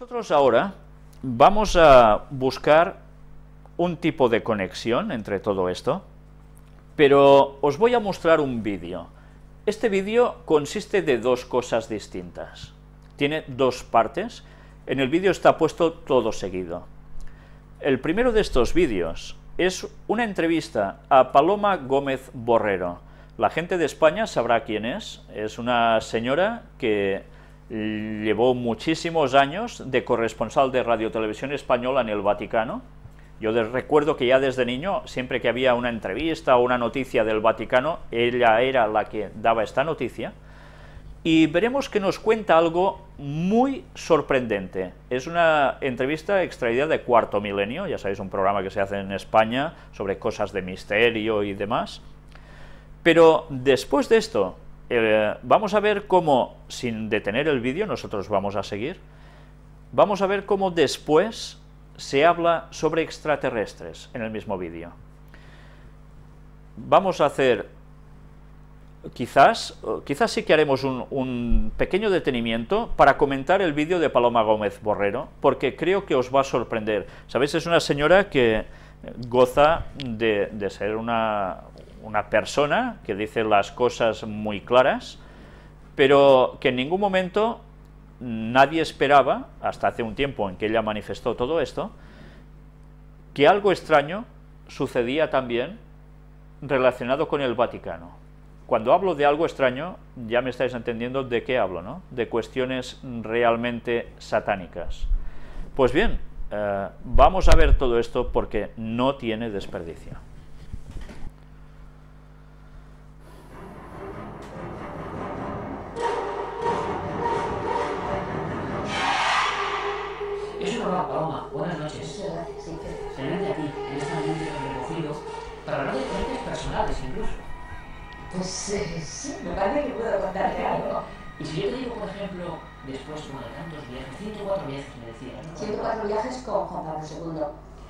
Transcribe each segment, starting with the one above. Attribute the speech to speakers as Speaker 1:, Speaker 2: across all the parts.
Speaker 1: Nosotros ahora vamos a buscar un tipo de conexión entre todo esto, pero os voy a mostrar un vídeo. Este vídeo consiste de dos cosas distintas. Tiene dos partes. En el vídeo está puesto todo seguido. El primero de estos vídeos es una entrevista a Paloma Gómez Borrero. La gente de España sabrá quién es. Es una señora que llevó muchísimos años de corresponsal de Radio Televisión Española en el Vaticano. Yo recuerdo que ya desde niño, siempre que había una entrevista o una noticia del Vaticano, ella era la que daba esta noticia. Y veremos que nos cuenta algo muy sorprendente. Es una entrevista extraída de Cuarto Milenio, ya sabéis, un programa que se hace en España sobre cosas de misterio y demás. Pero después de esto, eh, vamos a ver cómo, sin detener el vídeo, nosotros vamos a seguir, vamos a ver cómo después se habla sobre extraterrestres en el mismo vídeo. Vamos a hacer, quizás, quizás sí que haremos un, pequeño detenimiento para comentar el vídeo de Paloma Gómez Borrero, porque creo que os va a sorprender. Sabéis, es una señora que goza de ser una, una persona que dice las cosas muy claras, pero que en ningún momento nadie esperaba, hasta hace un tiempo en que ella manifestó todo esto, que algo extraño sucedía también relacionado con el Vaticano. Cuando hablo de algo extraño, ya me estáis entendiendo de qué hablo, ¿no? De cuestiones realmente satánicas. Pues bien, eh, vamos a ver todo esto porque no tiene desperdicio.
Speaker 2: Pues eh, sí, me parece que puedo contarte algo.
Speaker 3: Y si yo te digo, por ejemplo, después de tantos viajes, 104 viajes me decías, ¿no?
Speaker 2: 104 viajes con Juan Pablo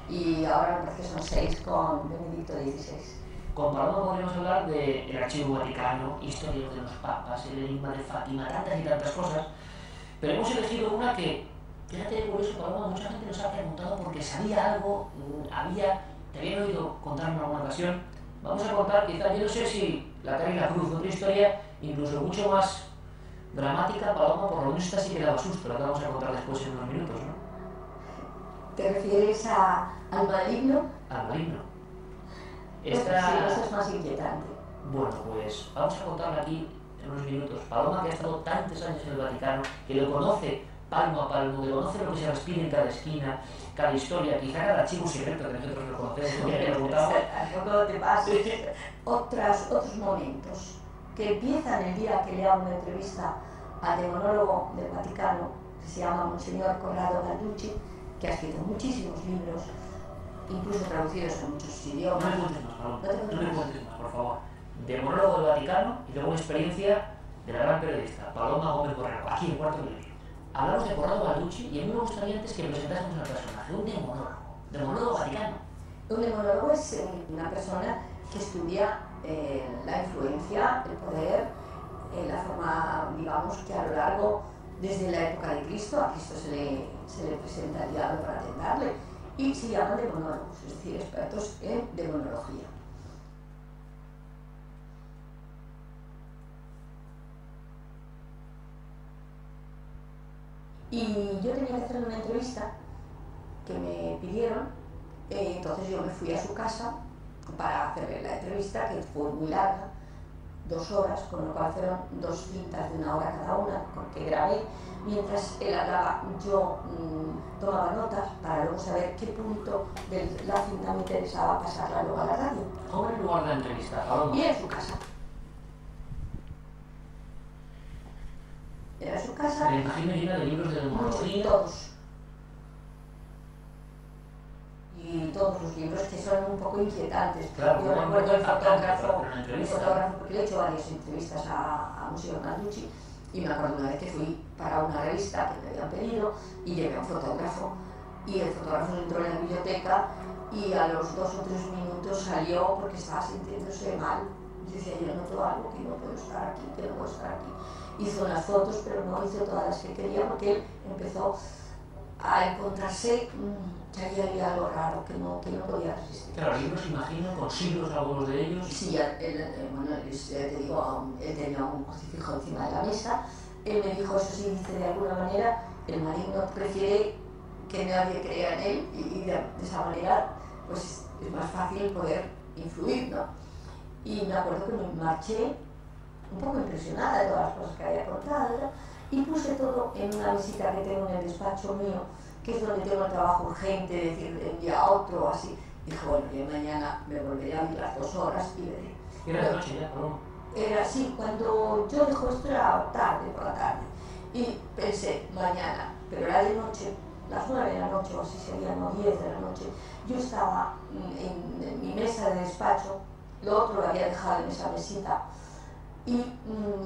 Speaker 2: II y ahora me parece que son 6 con Benedicto XVI.
Speaker 3: Con Paloma podríamos hablar del Archivo Vaticano, historia de los papas, el enigma de Fátima, tantas y tantas cosas, pero hemos elegido una que Fíjate eso, Paloma, mucha gente nos ha preguntado porque sabía algo, mm, había, te habían oído contarme en alguna ocasión. Vamos a contar, quizás, yo no sé si la cara y la cruz, otra historia incluso mucho más dramática, Paloma, por lo menos esta sí que daba susto, la que vamos a contar después en unos minutos, ¿no?
Speaker 2: ¿Te refieres a, al maligno?
Speaker 3: Al maligno.
Speaker 2: Esta... Sí, eso es más inquietante.
Speaker 3: Bueno, pues vamos a contarle aquí en unos minutos. Paloma, que ha estado tantos años en el Vaticano, que lo conoce palmo a palmo, de conocer lo que se respira en cada esquina, cada historia, quizá cada archivo secreto que nosotros no conocemos.
Speaker 2: Tampoco te pases. Otras, otros momentos que empiezan el día que le hago una entrevista al demonólogo del Vaticano, que se llama Monseñor Corrado Galducci, que ha escrito muchísimos libros, incluso traducidos en muchos idiomas.
Speaker 3: No me cuentes más, favor. No me cuentes más, por favor. Demonólogo del Vaticano y luego una experiencia de la gran periodista Paloma Gómez Correro, aquí en Cuarto Milenio hablamos de Corrado Balducci y a mí me gustaría antes que presentásemos al personaje, un demonólogo, demonólogo vaticano.
Speaker 2: Un demonólogo es una persona que estudia eh, la influencia, el poder, eh, la forma, digamos, que a lo largo, desde la época de Cristo, a Cristo se le, se le presenta el diablo para atenderle, y se llaman demonólogos, es decir, expertos en demonología. Y yo tenía que hacer una entrevista que me pidieron, eh, entonces yo me fui a su casa para hacerle la entrevista, que fue muy larga, dos horas, con lo cual fueron dos cintas de una hora cada una, porque grabé. Mientras él hablaba, yo mmm, tomaba notas para luego saber qué punto de la cinta me interesaba pasarla luego a la radio.
Speaker 3: ¿Cómo el lugar de la entrevista?
Speaker 2: Y en su casa. Era su casa.
Speaker 3: Me imagino llena de libros de demonología.
Speaker 2: Todos. Y todos los libros que son un poco inquietantes.
Speaker 3: Claro,
Speaker 2: Yo recuerdo el fotógrafo,
Speaker 3: el
Speaker 2: fotógrafo, porque le he hecho varias entrevistas a, a Museo Carducci y me acuerdo una vez que fui para una revista que me habían pedido y llevé a un fotógrafo y el fotógrafo entró en la biblioteca y a los dos o tres minutos salió porque estaba sintiéndose mal. Y decía, yo noto algo que no puedo estar aquí, que no puedo estar aquí hizo unas fotos, pero no hizo todas las que quería porque él empezó a encontrarse mm, que ahí había algo raro, que no, que no podía resistir.
Speaker 3: Claro, libros, imagino, con siglos algunos de ellos.
Speaker 2: Sí, él, él, bueno, te digo, él tenía un crucifijo encima de la mesa, él me dijo, eso sí, dice de alguna manera, el maligno prefiere que nadie crea en él y, de, esa manera pues es más fácil poder influir, ¿no? Y me acuerdo que me marché un poco impresionada de todas las cosas que había contado y puse todo en una visita que tengo en el despacho mío, que es donde tengo el trabajo urgente, es decir, de un día a otro así. Dije, bueno, yo mañana me volveré a las dos horas y veré.
Speaker 3: Era de noche ya, ¿no?
Speaker 2: Era así, cuando yo dejo esto era tarde, por la tarde. Y pensé, mañana, pero era de noche, las nueve de la noche o así serían, no diez de la noche. Yo estaba en, en mi mesa de despacho, lo otro lo había dejado en esa mesita y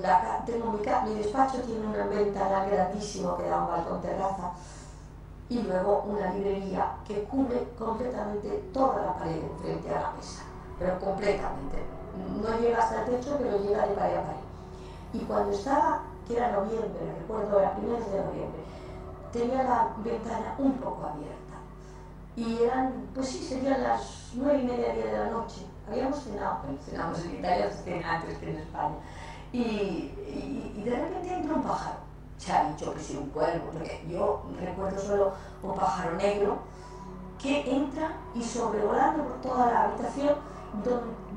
Speaker 2: la, tengo mi, mi, despacho tiene una ventana grandísimo que da un balcón terraza y luego una librería que cubre completamente toda la pared frente a la mesa, pero completamente. No llega hasta el techo, pero llega de pared a pared. Y cuando estaba, que era noviembre, recuerdo, era primeros de noviembre, tenía la ventana un poco abierta. Y eran, pues sí, serían las nueve y media, de la noche habíamos cenado, cenamos en Italia, cena antes que en España, y, y, y, de repente entra un pájaro. Se ha dicho que sí, un cuervo, porque yo recuerdo solo un pájaro negro que entra y sobrevolando por toda la habitación,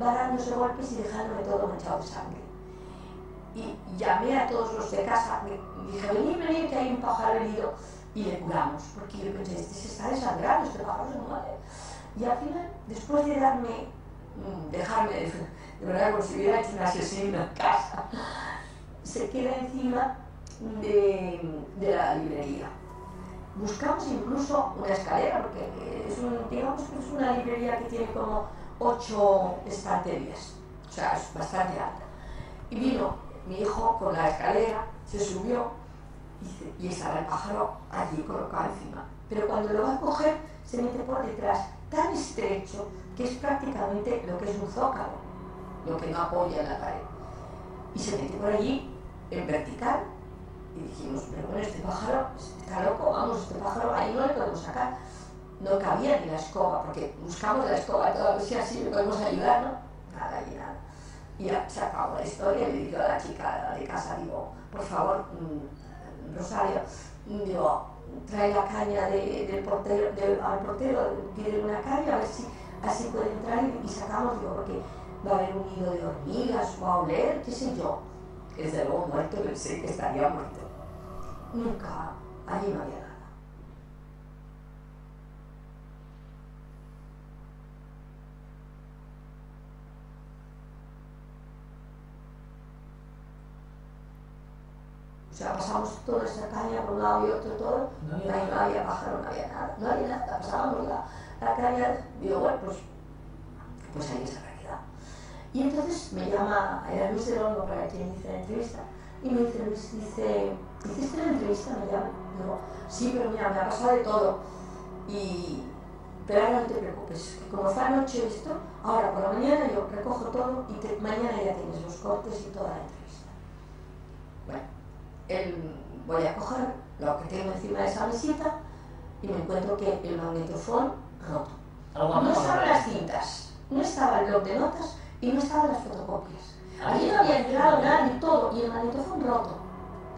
Speaker 2: va dándose golpes y dejándome todo manchado de sangre. Y llamé a todos los de casa, dije, venid, venid, que hay un pájaro herido, y le curamos, porque yo pensé, este se está desangrando, este pájaro se muere. Y al final, después de darme dejarme, de verdad, como si hubiera hecho un asesino en casa, se queda encima de, de la librería. Buscamos incluso una escalera, porque es, un, digamos que es una librería que tiene como ocho estanterías, o sea, es bastante alta. Y vino mi hijo con la escalera, se subió y, y estaba el pájaro allí colocado encima. Pero cuando lo va a coger, se mete por detrás, tan estrecho que es prácticamente lo que es un zócalo, lo que no apoya en la pared. Y se mete por allí en vertical. Y dijimos, pero bueno, este pájaro está loco, vamos, este pájaro ahí no le podemos sacar. No cabía ni la escoba, porque buscamos la escoba toda, si así le podemos ayudar, ¿no? Nada y nada. Y ya se acabó la historia, le digo a la chica de casa, digo, por favor, mm, Rosario, digo, trae la caña de, del portero, al portero, pide una caña a ver si así puede entrar y, sacamos, digo, porque va a haber un nido de hormigas, va a oler, qué sé yo. Desde luego muerto, pensé que estaría muerto. Nunca, allí no había nada. O sea, pasamos toda esa caña por un lado y otro, todo, no ahí no había pájaro, no había nada, no había nada, pasábamos la, la caña, digo, bueno, pues, pues está la realidad. Y entonces me llama, Luis de Longo para quien hice la entrevista, y me dice, Luis, dice, ¿hiciste la entrevista? Me llama, digo, sí, pero mira, me ha pasado de todo, y, pero ahora no te preocupes, que como fue anoche esto, ahora por la mañana yo recojo todo y mañana ya tienes los cortes y toda la entrevista. Bueno, el, voy a coger lo que tengo encima de esa mesita y me encuentro que el magnetofón roto. No estaban las cintas, no estaba el blog de notas y no estaban las fotocopias. Allí no había entrado nada y todo, y el magnetofón roto.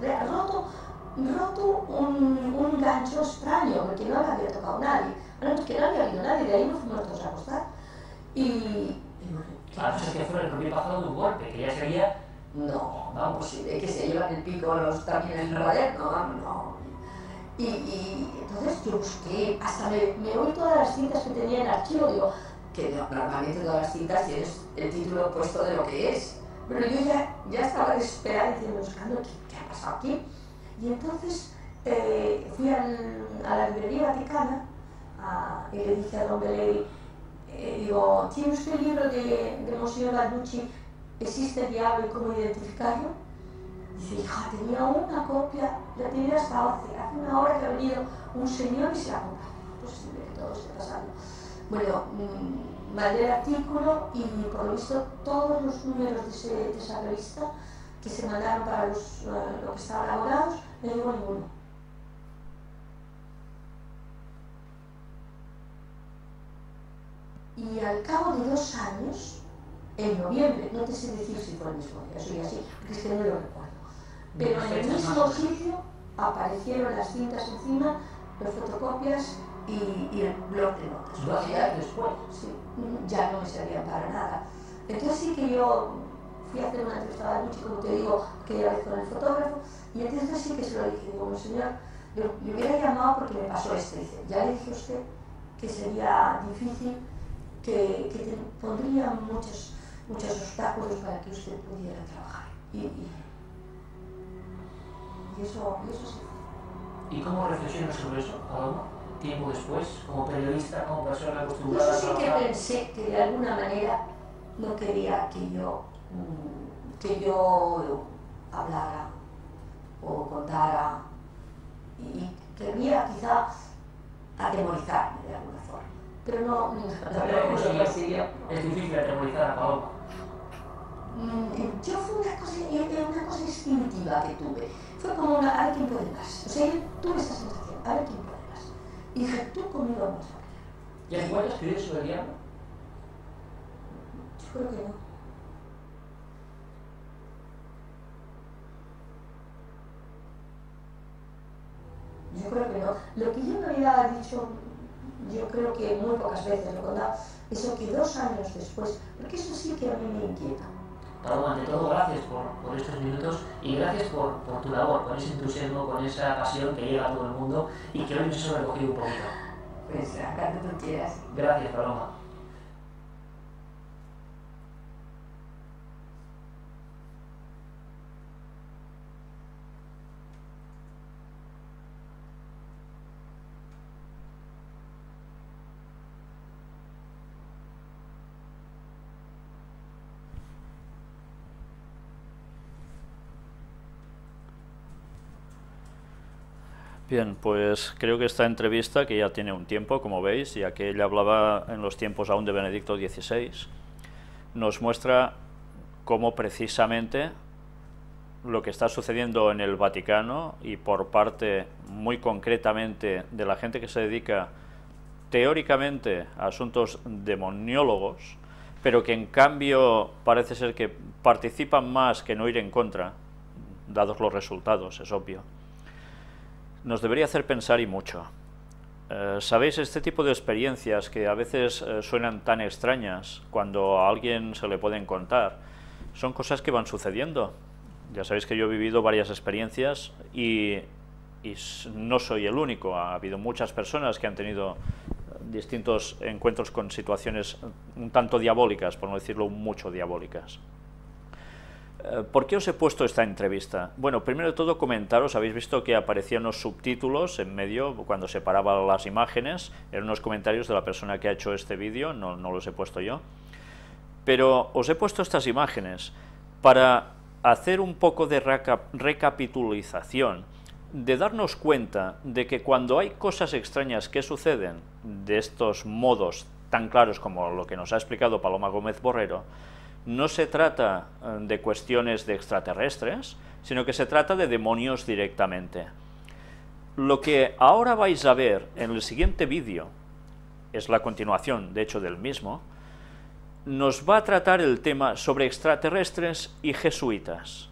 Speaker 2: Roto, roto un, un gancho extraño, porque no le había tocado nadie. Bueno, porque no había habido nadie, de ahí nos fuimos todos a acostar. Y...
Speaker 3: claro, es que fue el primer pájaro de un golpe, que ya sería...
Speaker 2: No, no, posible que se llevan el pico los también en el cuaderno, vamos, no. Y, entonces yo busqué, hasta me, me oí todas las cintas que tenía en archivo, digo, que normalmente todas las cintas tienes el título opuesto de lo que es. Pero yo ya, ya estaba desesperada diciendo, buscando ¿qué, ha pasado aquí. Y entonces eh, fui a la librería vaticana y le dije a don Beleri, eh, digo, ¿tiene usted el libro de, de Monsignor Gallucci, ¿Existe el diablo y cómo identificarlo? hija, ah, tenía una copia, la tenía hasta hace, hace una hora que ha venido un señor y se la compra. Pues siempre que todo esté pasando. Bueno, mm, mandé el artículo y por lo visto todos los números de, esa revista que se mandaron para los, eh, lo que estaban elaborados, no llegó ninguno. Y al cabo de dos años, en noviembre, no te sé decir si fue el mismo día, soy así, porque es que no lo recuerdo pero en el mismo sitio aparecieron las cintas encima, las fotocopias y, y el blog de notas.
Speaker 3: ¿Dos días después?
Speaker 2: Sí, ya no me servían para nada. Entonces sí que yo fui a hacer una entrevista a Luchi, como te digo, aquella vez con el fotógrafo, y entonces sí que se lo dije, digo, señor, yo le hubiera llamado porque me pasó esto. Dice, ya le dije a usted que sería difícil, que, que te pondría muchos, muchos obstáculos para que usted pudiera trabajar. Y, y, y eso, y eso sí.
Speaker 3: ¿Y cómo reflexionas sobre eso, Paloma? Tiempo después, como periodista, como persona acostumbrada
Speaker 2: Eso sí
Speaker 3: a
Speaker 2: que pensé que de alguna manera no quería que yo, mm, que yo hablara o contara y quería quizá atemorizarme de alguna forma. Pero no, no, no, no lo consiguió.
Speaker 3: Es difícil atemorizar a Paloma.
Speaker 2: Mm, Yo fue una cosa, eh, instintiva que tuve. Fue como una, a ver quién puede más. O sea, yo tuve esa sensación, a ver quién puede más. Y dije, tú conmigo vamos a pelear.
Speaker 3: ¿Y has vuelto a escribir sobre el diablo?
Speaker 2: Yo creo que no. Yo creo que no. Lo que yo me había dicho, yo creo que muy pocas veces lo he contado, eso que dos años después, porque eso sí que a mí me inquieta.
Speaker 3: Paloma, ante todo, gracias por, por estos minutos y gracias por, por tu labor, con ese entusiasmo, con esa pasión que llega a todo el mundo y que hoy nos ha recogido un poquito.
Speaker 2: Pues cuando tú quieras.
Speaker 3: Gracias, Paloma.
Speaker 1: Bien, pues creo que esta entrevista, que ya tiene un tiempo, como veis, ya que ella hablaba en los tiempos aún de Benedicto XVI, nos muestra cómo precisamente lo que está sucediendo en el Vaticano y por parte muy concretamente de la gente que se dedica teóricamente a asuntos demoniólogos, pero que en cambio parece ser que participan más que no ir en contra, dados los resultados, es obvio nos debería hacer pensar y mucho. Eh, Sabéis, este tipo de experiencias que a veces eh, suenan tan extrañas cuando a alguien se le pueden contar, son cosas que van sucediendo. Ya sabéis que yo he vivido varias experiencias y, y no soy el único. Ha habido muchas personas que han tenido eh, distintos encuentros con situaciones un tanto diabólicas, por no decirlo mucho diabólicas. Eh, ¿Por qué os he puesto esta entrevista? Bueno, primero de todo comentaros, habéis visto que aparecían los subtítulos en medio cuando se paraban las imágenes, eran unos comentarios de la persona que ha hecho este vídeo, no, no los he puesto yo. Pero os he puesto estas imágenes para hacer un poco de reca- recapitulización, de darnos cuenta de que cuando hay cosas extrañas que suceden de estos modos tan claros como lo que nos ha explicado Paloma Gómez Borrero, no se trata eh, de cuestiones de extraterrestres, sino que se trata de demonios directamente. Lo que ahora vais a ver en el siguiente vídeo, es la continuación, de hecho, del mismo, nos va a tratar el tema sobre extraterrestres y jesuitas.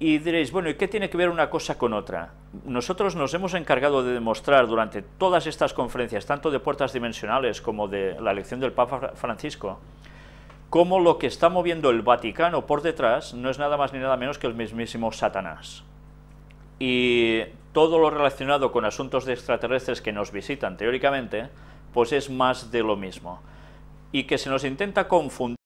Speaker 1: Y diréis, bueno, ¿y qué tiene que ver una cosa con otra? Nosotros nos hemos encargado de demostrar durante todas estas conferencias, tanto de puertas dimensionales como de la elección del Papa Francisco, cómo lo que está moviendo el Vaticano por detrás no es nada más ni nada menos que el mismísimo Satanás. Y todo lo relacionado con asuntos de extraterrestres que nos visitan teóricamente, pues es más de lo mismo. Y que se nos intenta confundir